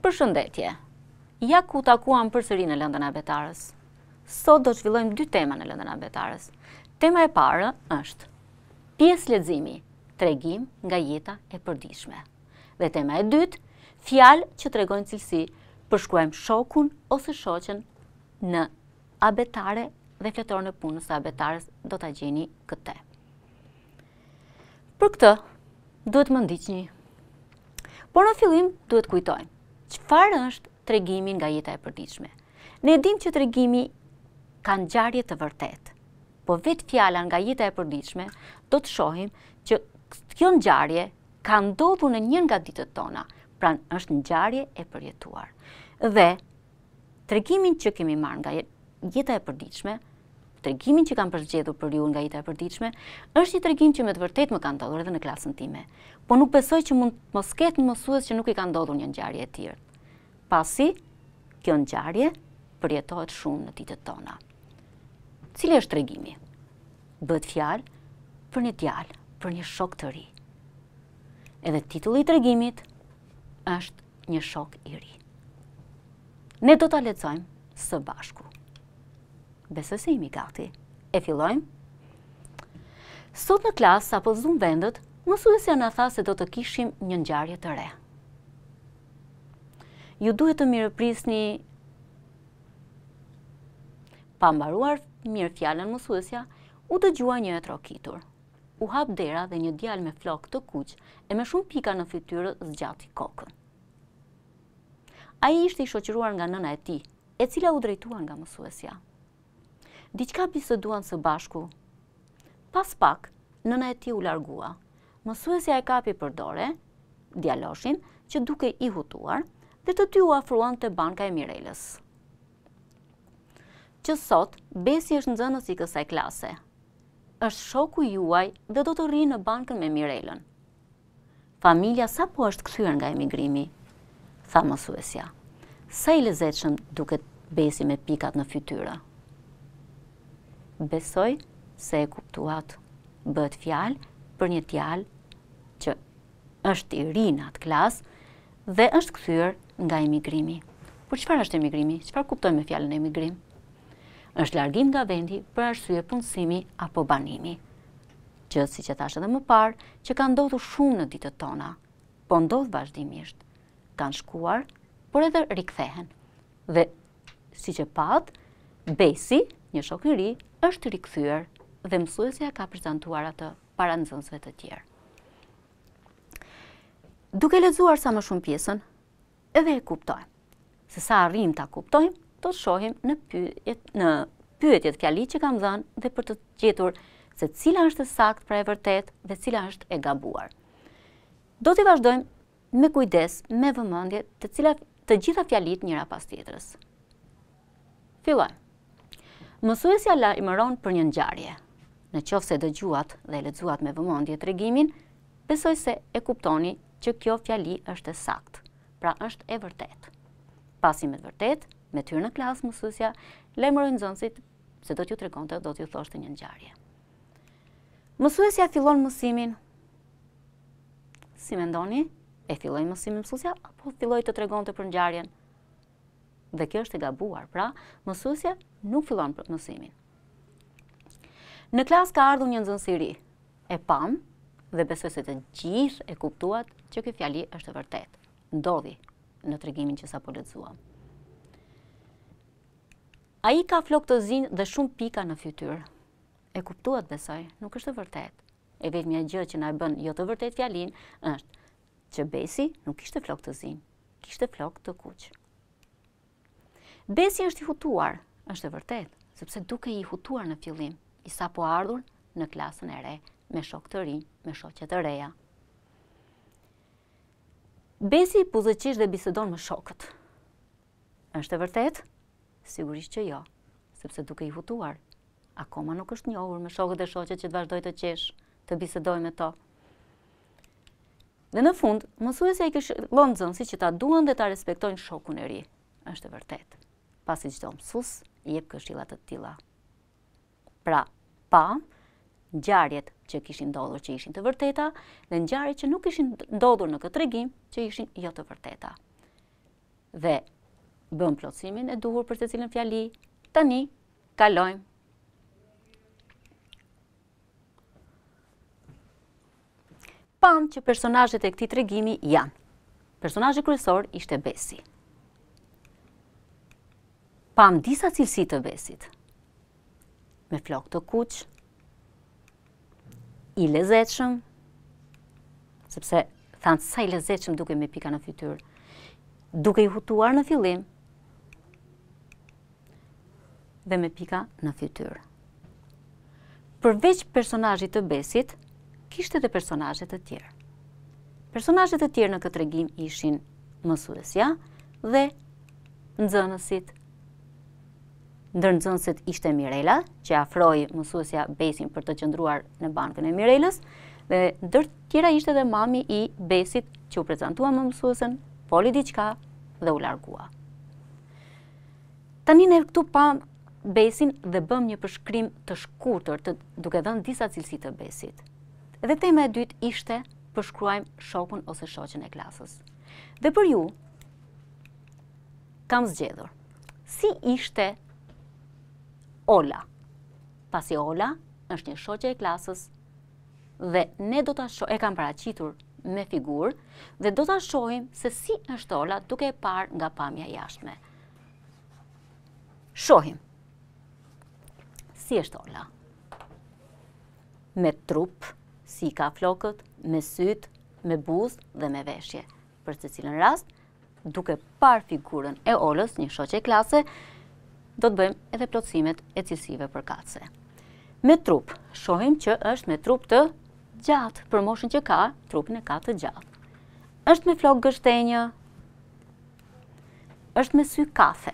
Përshëndetje! Ja ku takuam përsëri në lëndën e Abetares. Sot do të zhvillojmë dy tema në lëndën e Abetares. Tema e parë është pjesë leximi, tregim nga jeta e përditshme. Dhe tema e dytë, fjalë që tregojnë cilësi, përshkruajmë shokun ose shoqen në abetare dhe fletorën e punës të abetares do ta gjeni këtë. Për këtë, duhet të më ndiqni. Por në fillim, duhet të kujtojmë, çfarë është tregimi nga jeta e përditshme. Ne dimë që tregimi ka ngjarje të vërtetë, po vetë fjala nga jeta e përditshme, do të shohim që kjo ngjarje ka ndodhur në njën nga ditët tona, pra është ngjarje e përjetuar. Dhe, Tregimin që kemi marrë nga jeta e përditshme, tregimin që kam përzgjedhur për ju nga jeta e përditshme, është një tregim që me të vërtetë më ka ndodhur edhe në klasën time, po nuk besoj që mund të mos ketë mësues që nuk i ka ndodhur një ngjarje e tillë, pasi kjo ngjarje përjetohet shumë në ditët tona. Cili është tregimi? Bëhet fjalë për një djalë, për një shok të ri. Edhe titulli i tregimit është një shok i ri. Ne do ta lexojmë së bashku. Besoj se jemi gati. E fillojmë? Sot në klasë sapo zumë vendet, mësuesja na tha se do të kishim një ngjarje të re. Ju duhet të mirëprisni pa mbaruar mirë fjalën mësuesja, u dëgjua një e trokitur. U hap dera dhe një djalë me flokë të kuq e me shumë pika në fytyrë zgjati kokën. Ai ishte i shoqëruar nga nëna e tij, e cila u drejtua nga mësuesja. Diçka biseduan së bashku. Pas pak, nëna e tij u largua. Mësuesja e kapi për dore djaloshin që dukej i hutuar dhe të dy u afruan te banka e Mirelës. Që sot, Besi është nxënës i kësaj klase. Është shoku juaj dhe do të rrijë në bankën me Mirelën. Familja sapo është kthyer nga emigrimi, tha mësuesja. Sa i lezetshëm duket Besi me pikat në fytyrë. Besoj se e kuptuat. Bëhet fjalë për një djalë që është i ri në atë klasë dhe është kthyer nga emigrimi. Por çfarë është emigrimi? Çfarë kuptojmë me fjalën emigrim? Është largim nga vendi për arsye punësimi apo banimi. Gjë siç e thashë edhe më parë, që ka ndodhur shumë në ditët tona, po ndodh vazhdimisht. Kanë shkuar, por edhe rikthehen. Dhe siç e patë, Besi, një shok i ri, është rikthyer dhe mësuesja ka prezantuar atë para nxënësve të tjerë. Duke lexuar sa më shumë pjesën, edhe e kuptojmë. Se sa arrim ta kuptojmë, do të shohim në pyetjet në pyetjet fjali që kam dhënë dhe për të gjetur se cila është e saktë pra e vërtetë dhe cila është e gabuar. Do të vazhdojmë Me kujdes, me vëmendje, të cilat, të gjitha fjalitë njëra pas tjetrës. Fillojmë. Mësuesja lajmëron për një ngjarje. Në qoftë se dëgjuat dhe e lexuat me vëmendje tregimin, besoj se e kuptoni që kjo fjali është e saktë, pra është e vërtetë. Pasi me të vërtetë, me të hyrë në klasë mësuesja lajmëroi nxënësit se do t'u tregonte, do t'u thoshte një ngjarje. Mësuesja fillon mësimin. Si mendoni? E filloi mësimin mësuesja apo filloi të tregonte për ngjarjen? Dhe kjo është e gabuar, pra mësuesja nuk fillon për mësimin. Në klasë ka ardhur një nxënës i ri. E pamë dhe besoj se të gjithë e kuptuat që kjo fjali është e vërtetë. Ndodhi në tregimin që sapo lexuam. Ai ka flokë të zinj dhe shumë pika në fytyrë. E kuptuat besoj, nuk është e vërtetë. E vetmja gjë që na e bën jo të vërtetë fjalinë është që Besi nuk kishte flokë të zinj, kishte flokë të kuq. Besi është i hutuar, është e vërtetë, sepse dukej i hutuar në fillim, i sapoardhur në klasën e re, me shokë të rinj, me shoqe të reja. Besi buzëqesh dhe bisedon me shokët. Është e vërtetë? Sigurisht që jo, sepse dukej i hutuar, akoma nuk është njohur me shokët dhe shoqet që të vazhdojë të qeshë, të bisedojë me to. Dhe në fund, mësuesja i këshillon nxënësit që ta duan dhe ta respektojnë shokun e ri. Është e vërtetë, pasi çdo mësues jep këshilla të tilla. Pra, pamë ngjarjet që kishin ndodhur që ishin të vërteta dhe ngjarjet që nuk kishin ndodhur në këtë tregim që ishin jo të vërteta. dhe bëmë plotësimin e duhur për secilën fjali, tani kalojmë. Pamë që personazhet e këtij tregimi janë. Personazhi kryesor ishte Besi. Pamë disa cilësi të Besit. me flokë të kuq, i lezetshëm, sepse thanë sa i lezetshëm dukej me pika në fytyrë, dukej i hutuar në fillim, dhe me pika në fytyrë. Përveç personazhit të Besit, kishte dhe personazhe të tjerë. Personazhe të tjerë në këtë tregim ishin mësuesja dhe nxënësit Ndër nxënësit ishte Mirela, që afroi mësuesja Besin për të qëndruar në bankën e Mirelës, dhe ndër tjera ishte dhe mami i Besit që u prezantua me mësuesen, foli diçka dhe u largua. Tani ne këtu pamë Besin dhe bëmë një përshkrim të shkurtër duke dhënë disa cilësi të Besit. Dhe tema e dytë ishte përshkruajmë shokun ose shoqen e klasës. Dhe për ju, Kam zgjedhur. Si ishte Ola? Pasi Ola është një shoqe e klasës dhe ne do ta shohim, e kam paraqitur me figurë dhe do ta shohim se si është Ola duke e parë nga pamja jashtme. Shohim. Si është Ola? Me trup, si i ka flokët, me sytë, me buzë dhe me veshje. për secilin rast, duke parë figurën e Olës, një shoqe klase, do të bëjmë edhe plotësimet e cilësive përkatëse. Me trup, shohim që është me trup të gjatë, për moshën që ka, trupin e ka të gjatë. është me flokë gështenjë, është me sy kafe.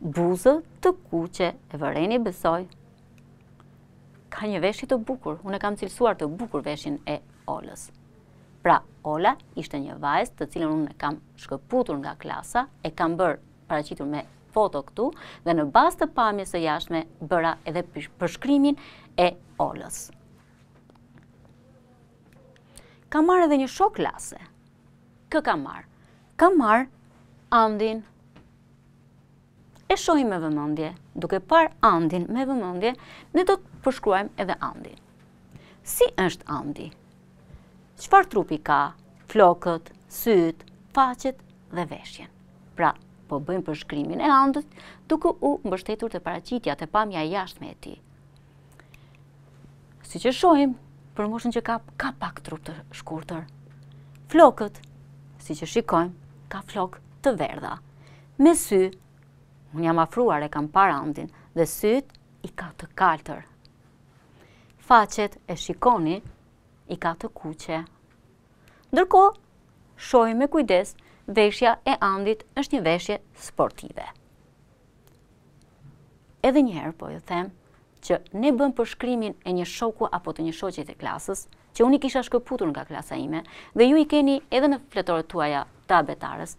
Buzë të kuqe e vëreni besoj. Ka një veshje të bukur, unë e kam cilësuar të bukur veshjen e Olës. Pra, Ola ishte një vajzë të cilën unë e kam shkëputur nga klasa, e kam bërë paraqitur me foto këtu, dhe në bazë të pamjes së jashtme bëra edhe përshkrimin e Olës. Kam marrë edhe një shok klase. Kë kam marrë? Kam marrë Andin. e shohim me vëmendje, duke parë Andin me vëmendje, ne do të përshkruajmë edhe Andin. Si është Andi? Çfarë trupi ka? Flokët, sytë, faqet dhe veshjen. Pra, po bëjmë përshkrimin e Andit, duke u mbështetur te paraqitja te pamja e jashtme e tij. Siç e shohim, për moshën që ka, ka pak trup të shkurtër. Flokët, siç e shikojmë, ka flokë të verdha. Me sy, unë jam afruar e kam parë Andin, dhe sytë i ka të kaltër. Faqet e shikoni i ka të kuqe. Ndërkohë, shohim me kujdes, veshja e Andit është një veshje sportive. Edhe njëherë po ju them që ne bëmë përshkrimin e një shoku apo të një shoqe të klasës, që unë i kisha shkëputur nga klasa ime, dhe ju i keni edhe në fletoret tuaja të abetarës,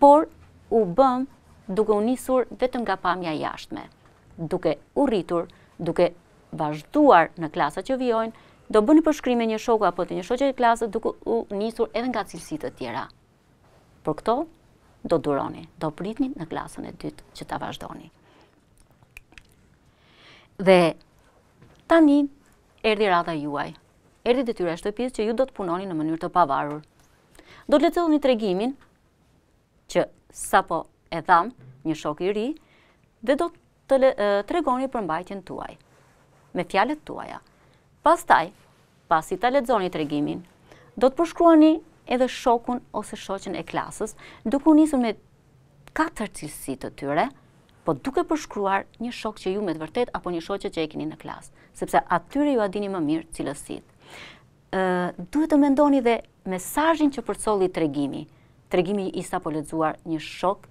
por u bëmë duke u nisur vetëm nga pamja e jashtme, duke u rritur, duke vazhduar në klasa që vijojnë, do bëni përshkrimin e një shoku apo të një shoqeje të klasës duke u nisur edhe nga cilësi të tjera. Për këto do duroni, do pritni në klasën e dytë që ta vazhdoni. Dhe tani Erdhi radha juaj. Erdhi detyra e shtëpisë që ju do të punoni në mënyrë të pavarur. Do të lexoni tregimin që sapo e dhamë një shok i ri dhe do të tregoni përmbajtjen tuaj me fjalët tuaja. Pastaj, pasi ta lexoni tregimin, do të përshkruani edhe shokun ose shoqen e klasës, duke u nisur me katër cilësi të tyre, po duke përshkruar një shok që ju me të vërtetë apo një shoqe që e keni në klasë, sepse atyre ua dini më mirë cilësitë. Duhet të mendoni dhe mesazhin që përcolli tregimi, tregimi i sapolexuar një shok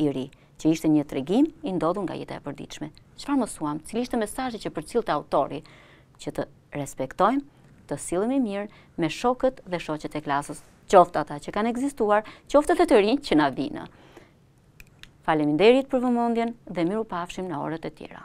i ri, që ishte një tregim i ndodhur nga jeta e përditshme. Çfarë mësuam, cili ishte mesazhi që përcillte autori, që të respektojmë, të sillemi mirë me shokët dhe shoqet e klasës, qoftë ata që kanë ekzistuar, qoftë dhe të rinjtë që na vijnë. Faleminderit për vëmendjen dhe mirupafshim në orët e tjera.